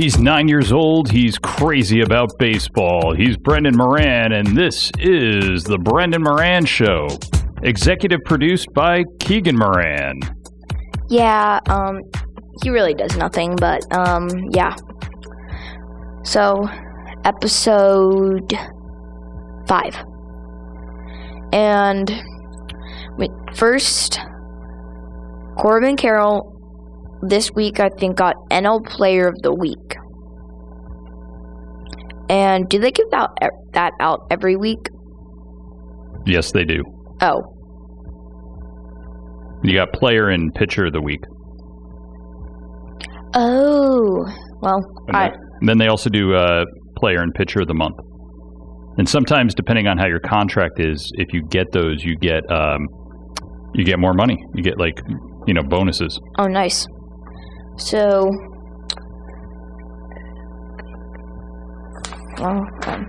He's nine years old. He's crazy about baseball. He's Brendan Moran, and this is The Brendan Moran Show. Executive produced by Keegan Moran. Yeah, um, he really does nothing, but, um, yeah. So, episode five. And first, Corbin Carroll this week I think got NL Player of the Week. And do they give out that out every week? Yes, they do. Oh, You got player and pitcher of the week. oh. Well, And I then, then they also do uh, player and pitcher of the month. And sometimes, depending on how your contract is, if you get those, you get um, you get more money. You get like you know bonuses. oh nice. So, well, um,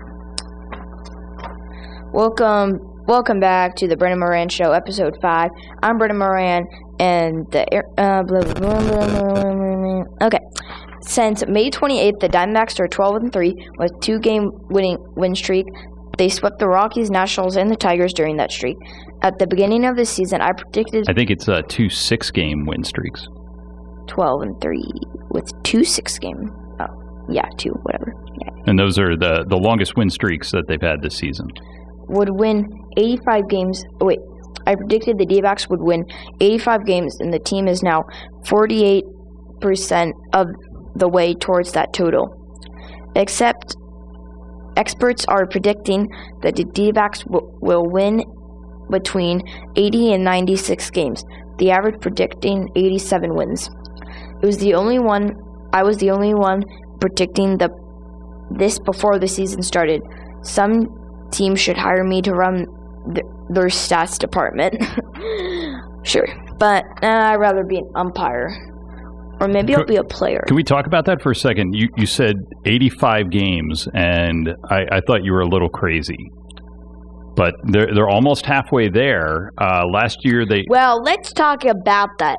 welcome, welcome back to the Brendan Moran Show, episode five. I'm Brendan Moran, and the uh, blah, blah, blah, okay. Since May 28th, the Diamondbacks are 12 and three with two game winning win streak. They swept the Rockies, Nationals, and the Tigers during that streak. At the beginning of the season, I predicted I think it's uh, two six game win streaks. 12 and 3 with two six game. Yeah, two, whatever. Yeah. And those are the, the longest win streaks that they've had this season. Would win 85 games. Oh, wait, I predicted the D backs would win 85 games, and the team is now 48% of the way towards that total. Except experts are predicting that the D backs w- will win between 80 and 96 games. The average predicting 87 wins. It was the only one. I was the only one predicting the this before the season started. Some team should hire me to run th- their stats department. sure, but uh, I'd rather be an umpire, or maybe I'll be a player. Can we talk about that for a second? You you said 85 games, and I, I thought you were a little crazy. But they're they're almost halfway there. Uh, last year they Well, let's talk about that.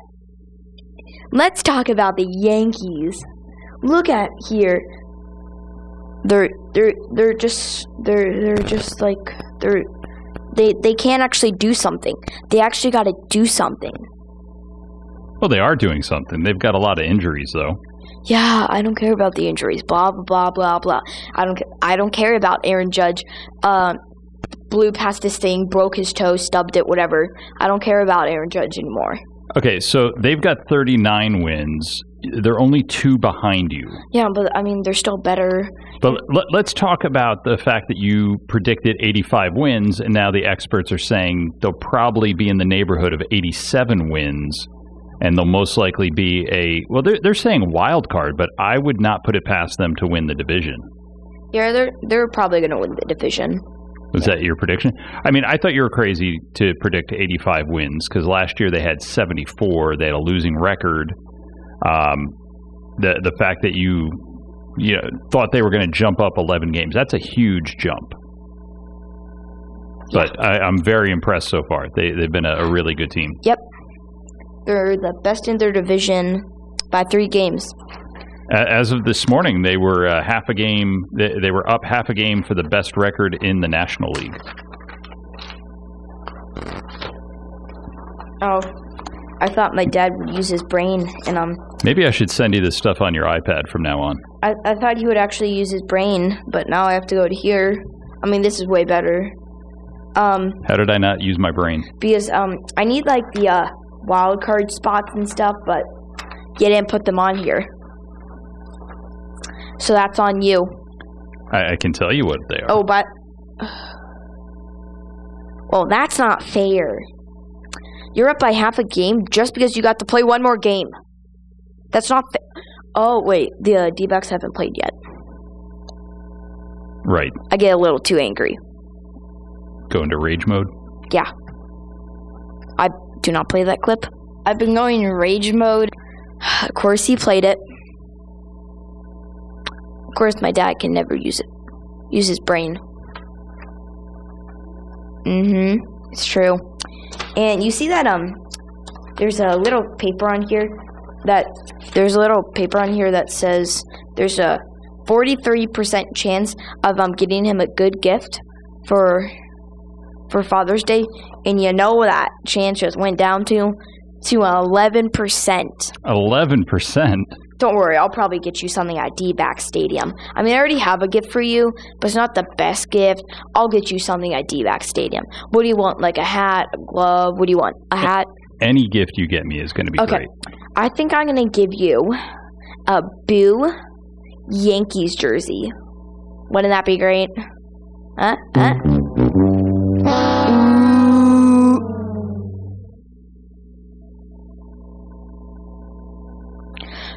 Let's talk about the Yankees. Look at here. They're they're they're just they're they're just like they're they they can't actually do something. They actually got to do something. well they are doing something. They've got a lot of injuries though. Yeah, I don't care about the injuries. Blah blah blah blah blah. I don't. I don't care about Aaron Judge. Um, blew past this thing, broke his toe, stubbed it, whatever. I don't care about Aaron Judge anymore. Okay, so they've got 39 wins. They're only two behind you. Yeah, but I mean, they're still better. But let, let's talk about the fact that you predicted 85 wins, and now the experts are saying they'll probably be in the neighborhood of 87 wins, and they'll most likely be a well. They're they're saying wild card, but I would not put it past them to win the division. Yeah, they're they're probably gonna win the division. Was that your prediction? I mean, I thought you were crazy to predict 85 wins because last year they had 74. They had a losing record. Um, the the fact that you you know, thought they were going to jump up 11 games that's a huge jump. But I, I'm very impressed so far. They they've been a, a really good team. Yep, they're the best in their division by three games. As of this morning, they were uh, half a game. They, they were up half a game for the best record in the National League. Oh, I thought my dad would use his brain, and um, Maybe I should send you this stuff on your iPad from now on. I I thought he would actually use his brain, but now I have to go to here. I mean, this is way better. Um, How did I not use my brain? because um, I need like the uh wild card spots and stuff, but you didn't put them on here. So that's on you. I, I can tell you what they are. Oh, but well, that's not fair. You're up by half a game just because you got to play one more game. That's not fair. Oh wait, the uh, D-backs haven't played yet. Right. I get a little too angry. Go into rage mode. Yeah. I do not play that clip. I've been going in rage mode. Of course, he played it. Of course, my dad can never use it. Use his brain. Mm-hmm. It's true. And you see that um there's a little paper on here that there's a little paper on here that says there's a 43% chance of um getting him a good gift for for Father's Day, and you know that chance just went down to to 11%. Eleven percent. Don't worry, I'll probably get you something at D-Back Stadium. I mean, I already have a gift for you, but it's not the best gift. I'll get you something at D-Back Stadium. What do you want? Like a hat, a glove? What do you want? A hat? Any gift you get me is going to be Okay. great. I think I'm gonna give you a Boo Yankees jersey. Wouldn't that be great? Huh? Huh?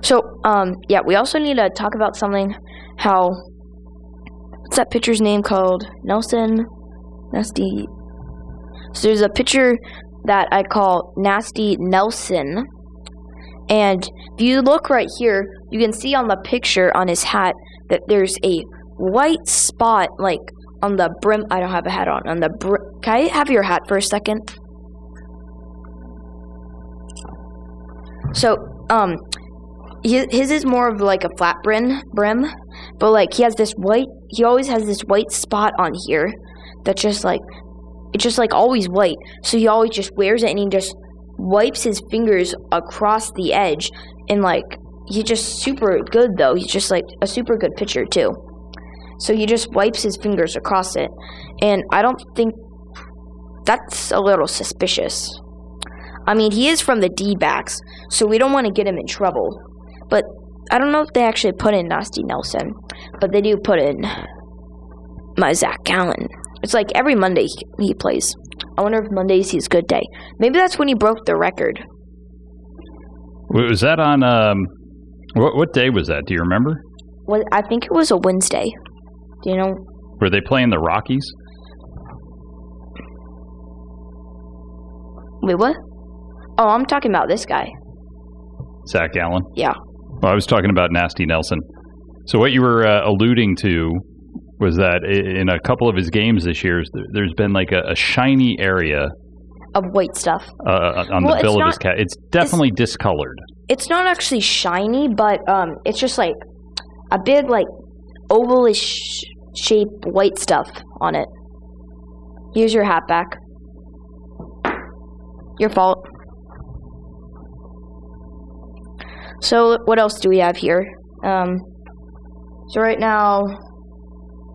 So, um, yeah, we also need to talk about something. How what's that pitcher's name called? Nelson, Nasty. So there's a pitcher that I call Nasty Nelson, and if you look right here, you can see on the picture on his hat that there's a white spot, like on the brim. I don't have a hat on. On the brim. Can I have your hat for a second? So, um, his is more of like a flat brim, brim, but like he has this white. He always has this white spot on here that's just like it's just like always white. So he always just wears it and he just wipes his fingers across the edge and like he's just super good though. He's just like a super good pitcher too. So he just wipes his fingers across it. And I don't think that's a little suspicious. I mean, he is from the D backs, so we don't want to get him in trouble. But I don't know if they actually put in Nasty Nelson, but they do put in my Zach Gallen. It's like every Monday he, plays. I wonder if Monday's his good day. Maybe that's when he broke the record. W- Was that on? Um, what what day was that? Do you remember? Well, I think it was a Wednesday. Do you know? Were they playing the Rockies? Wait, what? Oh, I'm talking about this guy. Zach Gallen. Yeah. Well, I was talking about Nasty Nelson. So what you were uh, alluding to was that in a couple of his games this year, there's been like a, a shiny area Of white stuff. uh, on Well, the bill of his not- cat. It's definitely discolored. It's not actually shiny, but um, it's just like a big, like, ovalish shape white stuff on it. Here's your hat back. Your fault. So, what else do we have here? Um, so right now,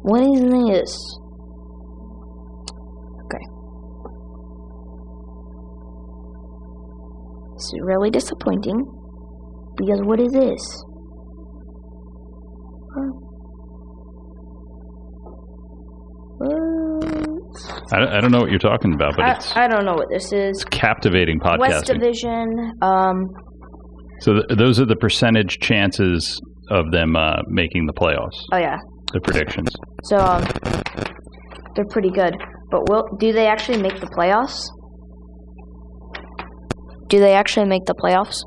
what is this? Okay. This is really disappointing. Because what is this? I, don't- I don't know what you're talking about, but I, it's, I don't know what this is. it's captivating West. Division. Um, So th- those are the percentage chances of them uh, making the playoffs. oh yeah. The predictions. So um, they're pretty good. But will do they actually make the playoffs? Do they actually make the playoffs?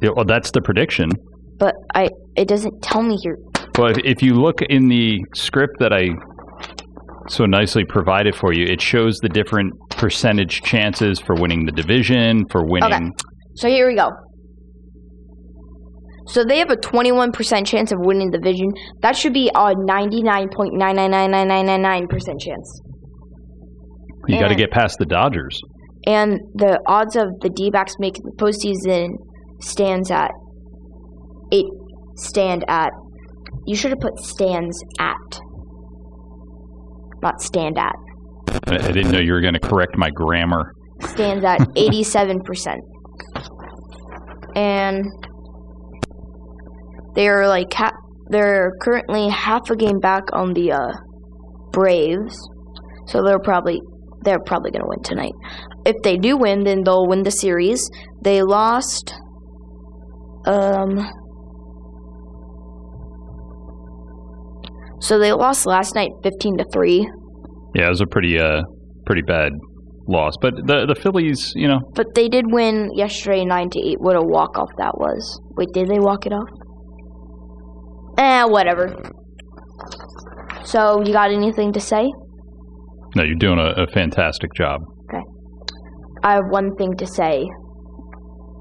Yeah, well, that's the prediction. But I it doesn't tell me here. Well, if, if you look in the script that I so nicely provided for you, it shows the different percentage chances for winning the division, for winning. Okay. So here we go. So they have a 21% chance of winning the division. That should be a 99.9999999% chance. You got to get past the Dodgers. And the odds of the D-backs making the postseason stands at eight. Stand at. You should have put stands at, not stand at. I, I didn't know you were going to correct my grammar. Stands at 87%. And they're like ha- they're currently half a game back on the uh, Braves, so they're probably they're probably gonna win tonight. If they do win, then they'll win the series. They lost. Um. So they lost last night, fifteen to three. Yeah, it was a pretty uh pretty bad loss. But the the Phillies, you know, But they did win yesterday, nine to eight. What a walk off that was! Wait, did they walk it off? Eh, whatever. So, you got anything to say? no, you're doing a, a fantastic job. Okay. I have one thing to say.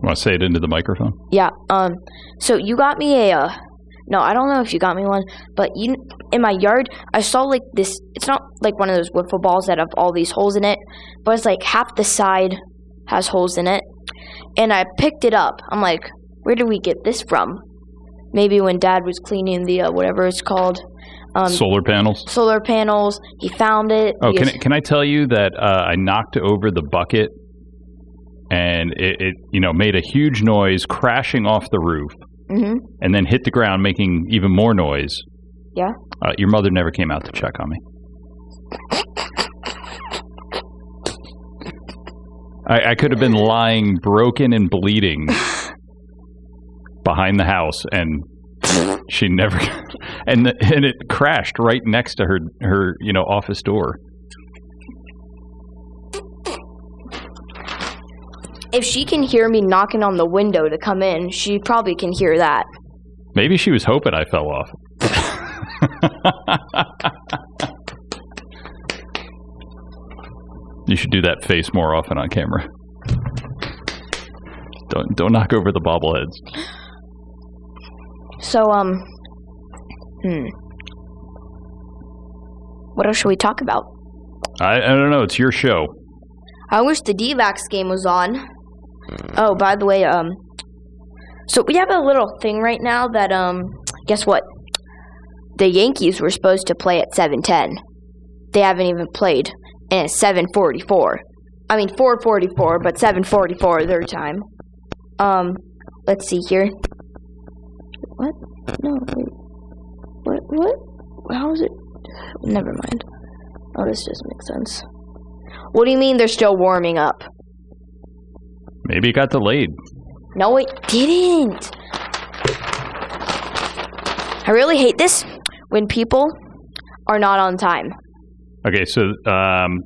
Want to say it into the microphone? Yeah. Um. So you got me a uh, No, I don't know if you got me one, but you in my yard, I saw like this. It's not like one of those wiffle balls that have all these holes in it, but it's like half the side has holes in it. And I picked it up. I'm like, where did we get this from? Maybe when Dad was cleaning the uh, whatever it's called, um, Solar panels. solar panels. He found it. Oh, can, I- can I tell you that uh, I knocked over the bucket and it, it, you know, made a huge noise crashing off the roof Mhm. and then hit the ground making even more noise. Yeah. Uh, your mother never came out to check on me. I, I could have been lying broken and bleeding behind the house and she never and the, and it crashed right next to her her you know office door. If she can hear me knocking on the window to come in, she probably can hear that. maybe she was hoping i fell off. You should do that face more often on camera. Don't don't knock over the bobbleheads So, um, hmm. What else should we talk about? I, I don't know it's your show I wish the D-backs game was on. Oh, by the way, um, so we have a little thing right now that, um, guess what? The Yankees were supposed to play at 7:10. They haven't even played, and it's 7:44. I mean 4:44, but 7:44 their time. Um, let's see here. What? No, wait. What? What? How is it? Never mind. Oh, this doesn't make sense. What do you mean they're still warming up? maybe it got delayed No, it didn't. I really hate this when people are not on time. okay so um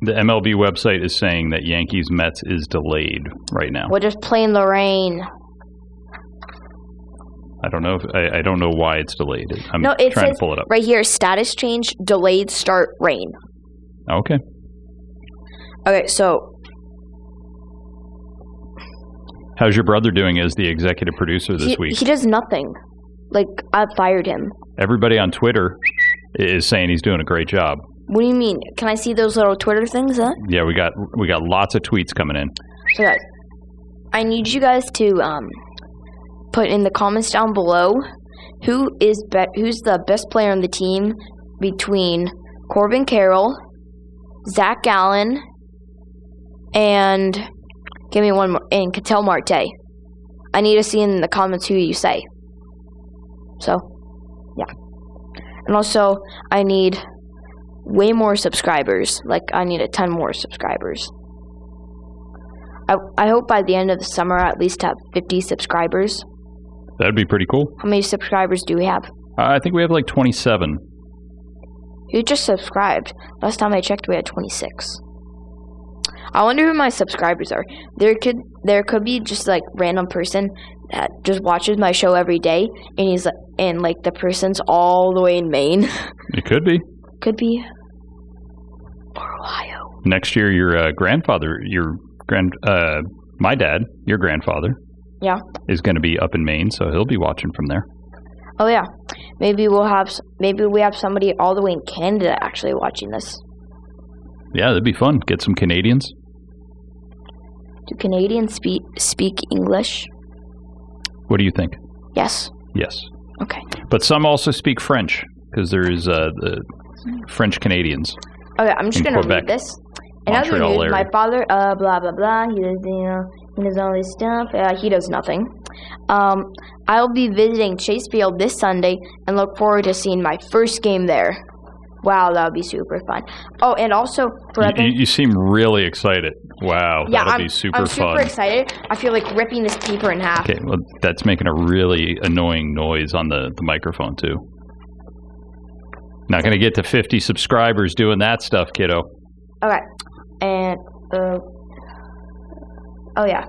the mlb website is saying that yankees mets is delayed right now We're just playing the rain. I don't know. If, I, I don't know why it's delayed. I'm No, it trying says to pull it up. right here status change, delayed start rain. Okay. Okay, so How's your brother doing as the executive producer this he, week? he does nothing. Like, I fired him. Everybody on Twitter is saying he's doing a great job. What do you mean? Can I see those little Twitter things? Huh? Yeah, we got we got lots of tweets coming in. So, guys, I need you guys to um, put in the comments down below who is be- who's the best player on the team between Corbin Carroll, Zach Gallen, and give me one more, and Ketel Marte. I need to see in the comments who you say. So, yeah. And also, I need way more subscribers. Like, I need a ton more subscribers. I, I hope by the end of the summer I at least have 50 subscribers. That'd be pretty cool. How many subscribers do we have? Uh, I think we have like 27. You just subscribed? Last time I checked, we had 26. I wonder who my subscribers are. There could there could be just like random person that just watches my show every day, and he's like, and like the person's all the way in Maine. It could be could be or Ohio. next year. Your uh, grandfather, your grand, uh, my dad, your grandfather, Yeah. is going to be up in Maine, so he'll be watching from there. Oh yeah, maybe we'll have maybe we have somebody all the way in Canada actually watching this. Yeah, that'd be fun. Get some Canadians. Do Canadians speak speak English? What do you think? Yes. Yes, Okay. but some also speak French because there is uh, the French Canadians. Okay, I'm just gonna Quebec. read this. In other Montreal news, my father, uh, blah blah blah. He does, you know, he does all this stuff. Uh, he does nothing. Um, I'll be visiting Chase Field this Sunday and look forward to seeing my first game there. Wow, that would be super fun. Oh, and also for You, you, you seem really excited. Wow, yeah, that'll I'm, be super I'm super fun. excited. I feel like ripping this paper in half. Okay, well, that's making a really annoying noise on the, the microphone too. Not going to get to 50 subscribers doing that stuff, kiddo. Okay, and uh, oh yeah,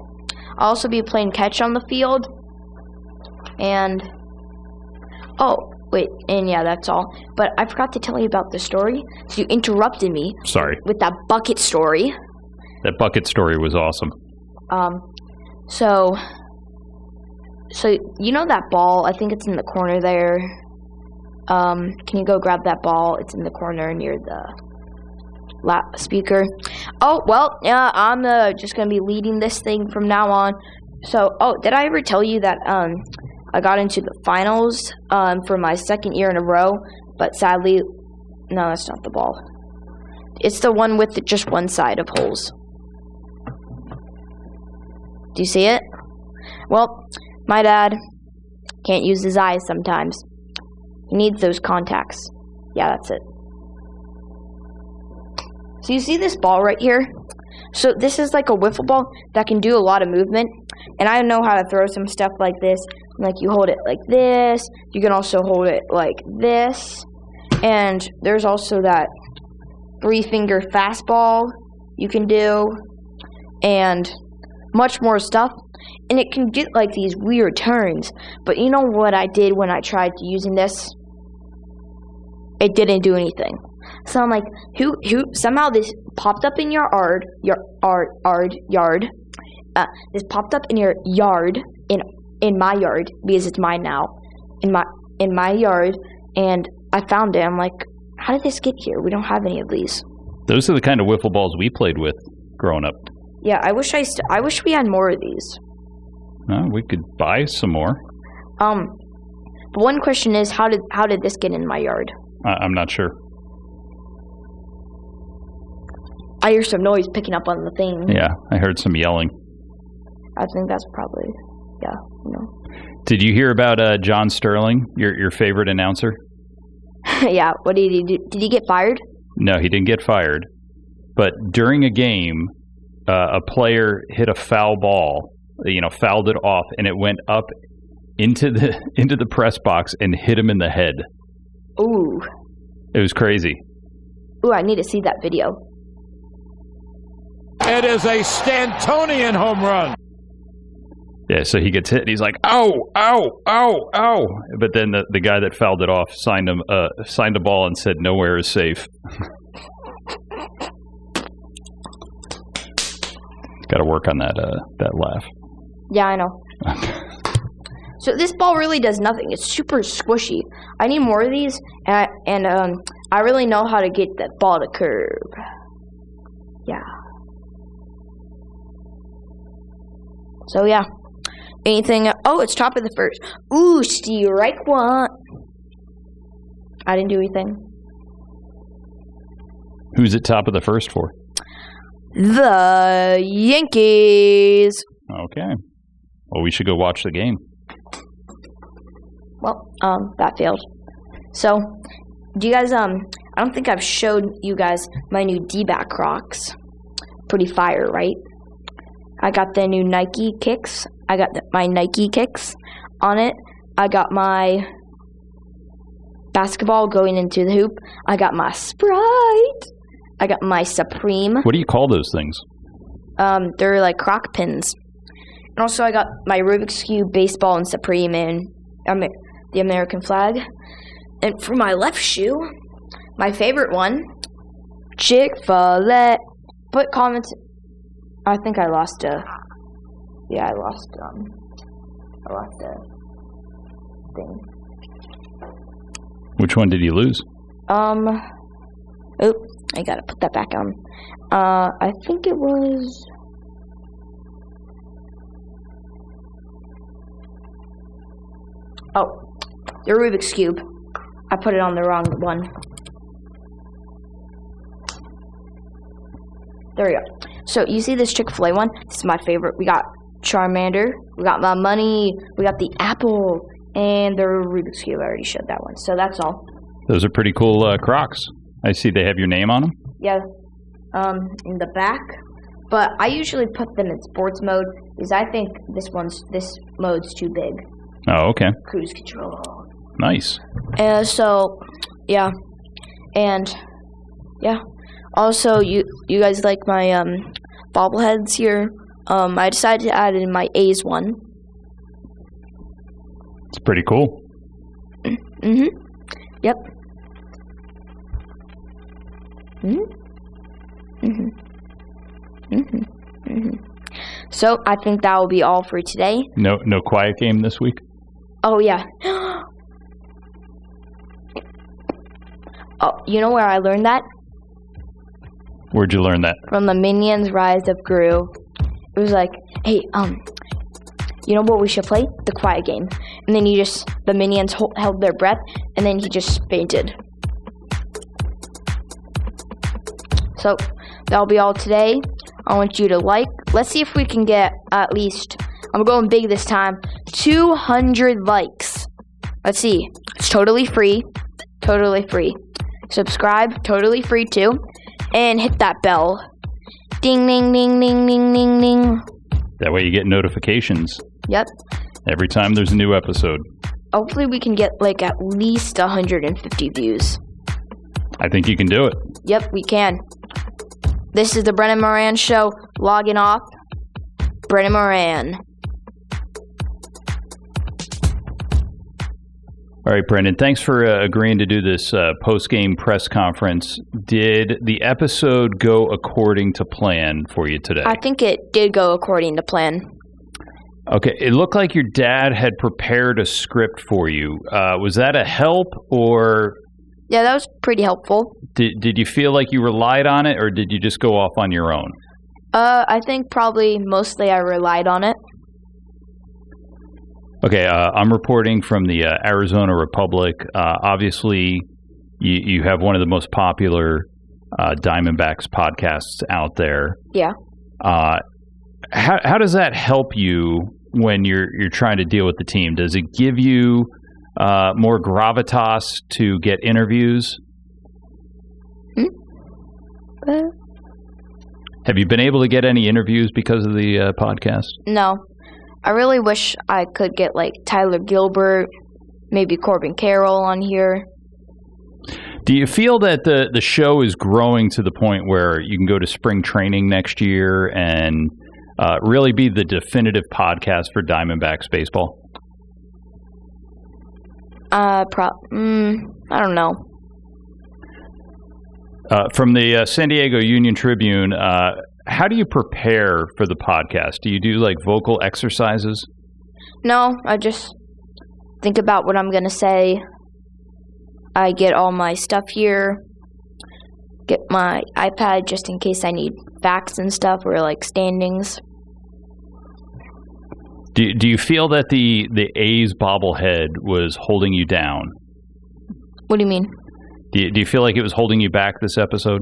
I'll also be playing catch on the field, and oh wait, and yeah, that's all. But I forgot to tell you about the story. So you interrupted me Sorry, with that bucket story. that bucket story was awesome. Um, so so you know that ball? I think it's in the corner there. Um, can you go grab that ball? It's in the corner near the speaker. Oh well, yeah, I'm uh, just gonna be leading this thing from now on. So, oh, did I ever tell you that um, I got into the finals um, for my second year in a row? But sadly, no, that's not the ball. It's the one with the, just one side of holes. Do you see it? Well, my dad can't use his eyes sometimes. He needs those contacts. Yeah, that's it. So you see this ball right here? So this is like a wiffle ball that can do a lot of movement. And I know how to throw some stuff like this. Like you hold it like this. You can also hold it like this. And there's also that three finger fastball you can do. And much more stuff. And it can get like these weird turns. But you know what I did when I tried using this? It didn't do anything. So I'm like, who, who? Somehow this popped up in your yard, your art, art, yard. Uh, this popped up in your yard, in in my yard because it's mine now, in my in my yard, and I found it. I'm like, how did this get here? We don't have any of these. Those are the kind of wiffle balls we played with growing up. Yeah, I wish I st- I wish we had more of these. Uh, we could buy some more. Um, one question is, how did how did this get in my yard? I- I'm not sure. I hear some noise picking up on the thing. Yeah, I heard some yelling. I think that's probably yeah. You know. Did you hear about uh, John Sterling, your your favorite announcer? yeah. What did he do? Did he get fired? No, he didn't get fired. But during a game, uh, a player hit a foul ball. You know, fouled it off, and it went up into the into the press box and hit him in the head. Ooh. It was crazy. Ooh, I need to see that video. It is a Stantonian home run. Yeah, so he gets hit and he's like, "Ow, ow, ow, ow!" But then the, the guy that fouled it off signed him uh, signed a ball and said, "Nowhere is safe." Got to work on that uh, that laugh. Yeah, I know. So this ball really does nothing. It's super squishy. I need more of these, and I, and um, I really know how to get that ball to curve. Yeah. So yeah. Anything? Oh, it's top of the first. Ooh, strike one. I didn't do anything. Who's at top of the first for? The Yankees. Okay. Well, we should go watch the game. Well, um, that failed. So, do you guys um? I don't think I've showed you guys my new D-back Crocs. Pretty fire, right? I got the new Nike kicks. I got the, my Nike kicks on it. I got my basketball going into the hoop. I got my Sprite. I got my Supreme. What do you call those things? Um, they're like croc pins. And also, I got my Rubik's Cube baseball and Supreme and Amer- the American flag. And for my left shoe, my favorite one, Chick Fil A. Put comments. I think I lost a. Yeah, I lost um. I lost a thing. Which one did you lose? Um. Oh, I gotta put that back on. Uh, I think it was. Oh, the Rubik's Cube. I put it on the wrong one. There we go. So you see this Chick Fil A one? This is my favorite. We got Charmander. We got my money. We got the apple and the Rubik's Cube. I already showed that one. So that's all. Those are pretty cool uh, Crocs. I see they have your name on them. Yeah, um, in the back. But I usually put them in sports mode because I think this one's this mode's too big. Oh, okay. Cruise control. Nice. And so, yeah, and yeah. Also, you you guys like my um bobbleheads here? Um, I decided to add in my A's one. It's pretty cool. Mhm. Yep. Mhm. Mhm. Mhm. Mhm. So I think that will be all for today. No, no quiet game this week. Oh yeah. oh, you know where I learned that? Where'd you learn that? From the Minions Rise of Gru. It was like, hey, um, you know what we should play? The quiet game. And then you just, the minions held their breath, and then he just fainted. So that'll be all today. I want you to like. Let's see if we can get at least, I'm going big this time, 200 likes. Let's see. It's totally free. Totally free. Subscribe, totally free too. And hit that bell. Ding, ding, ding, ding, ding, ding, ding. That way you get notifications Yep. every time there's a new episode. Hopefully, we can get like at least 150 views. I think you can do it. Yep, we can. This is the Brendan Moran Show. Logging off. Brendan Moran. All right, Brendan, thanks for uh, agreeing to do this uh, post game press conference. Did the episode go according to plan for you today? I think it did go according to plan. Okay, it looked like your dad had prepared a script for you. Uh, was that a help, or Yeah, that was pretty helpful. did, did you feel like you relied on it, or did you just go off on your own? Uh, I think probably mostly I relied on it. Okay, uh, I'm reporting from the uh, Arizona Republic. Uh, obviously, you, you have one of the most popular uh, Diamondbacks podcasts out there. Yeah. Uh, how how does that help you when you're you're trying to deal with the team? Does it give you uh, more gravitas to get interviews? Uh, Have you been able to get any interviews because of the uh, podcast? no. I really wish I could get like Tyler Gilbert, maybe Corbin Carroll on here. Do you feel that the the show is growing to the point where you can go to spring training next year and uh, really be the definitive podcast for Diamondbacks baseball? Uh, pro- mm, I don't know. Uh, from the uh, San Diego Union Tribune, uh, how do you prepare for the podcast? Do you do like vocal exercises? No, I just think about what I'm going to say. I get all my stuff here. Get my iPad just in case I need facts and stuff or like standings. Do, do you feel that the, the A's bobblehead was holding you down? What do you mean? Do you, do you feel like it was holding you back this episode?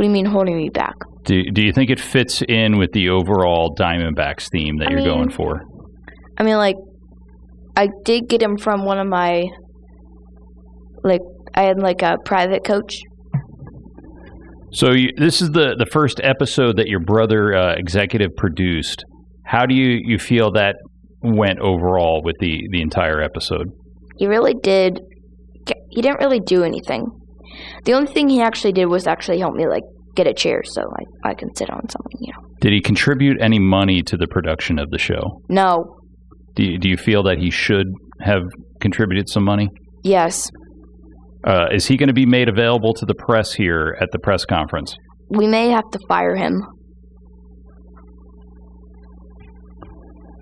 What do you mean holding me back? Do, do you think it fits in with the overall Diamondbacks theme that I you're going for? I mean, like, I did get him from one of my, like, I had like a private coach. So you, this is the, the first episode that your brother uh, executive produced. How do you, you feel that went overall with the, the entire episode? He really did. He didn't really do anything. The only thing he actually did was actually help me like get a chair so I, I can sit on something. You know. Did he contribute any money to the production of the show? No. Do you, do you feel that he should have contributed some money? Yes. Uh, is he going to be made available to the press here at the press conference? We may have to fire him.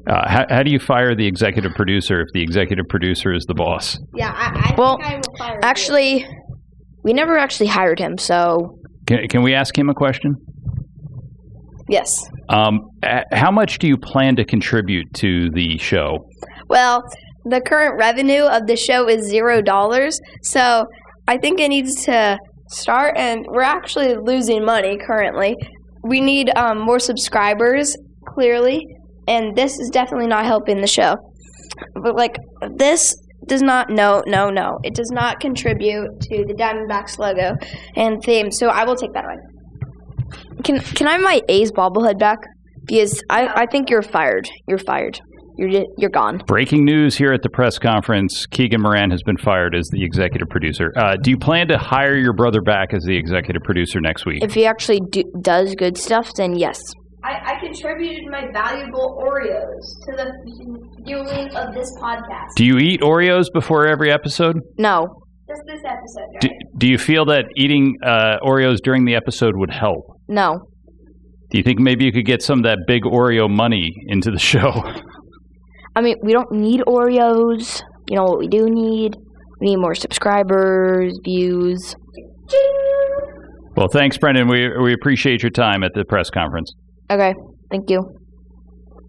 Uh, how, how do you fire the executive producer if the executive producer is the boss? Yeah, I, I Well, think I will fire you. We never actually hired him, so Can, can we ask him a question? yes. Um, how much do you plan to contribute to the show? Well, the current revenue of the show is zero dollars, so I think it needs to start. And we're actually losing money currently. We need um, more subscribers, clearly, and this is definitely not helping the show. But like this does not no no no it does not contribute to the Diamondbacks logo and theme. So I will take that away. Can can I have my A's bobblehead back? Because I, I think you're fired. You're fired. You're you're gone. Breaking news here at the press conference Keegan Moran has been fired as the executive producer. Uh, do you plan to hire your brother back as the executive producer next week? If he actually do, does good stuff, then yes. I, I contributed my valuable Oreos to the viewing of this podcast. do you eat Oreos before every episode? No. Just this episode, Do, do you feel that eating uh, Oreos during the episode would help? No. Do you think maybe you could get some of that big Oreo money into the show? I mean, we don't need Oreos. You know what we do need? We need more subscribers, views. Well, thanks, Brendan. We we appreciate your time at the press conference. Okay, thank you.